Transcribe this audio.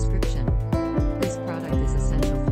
description. This product is essential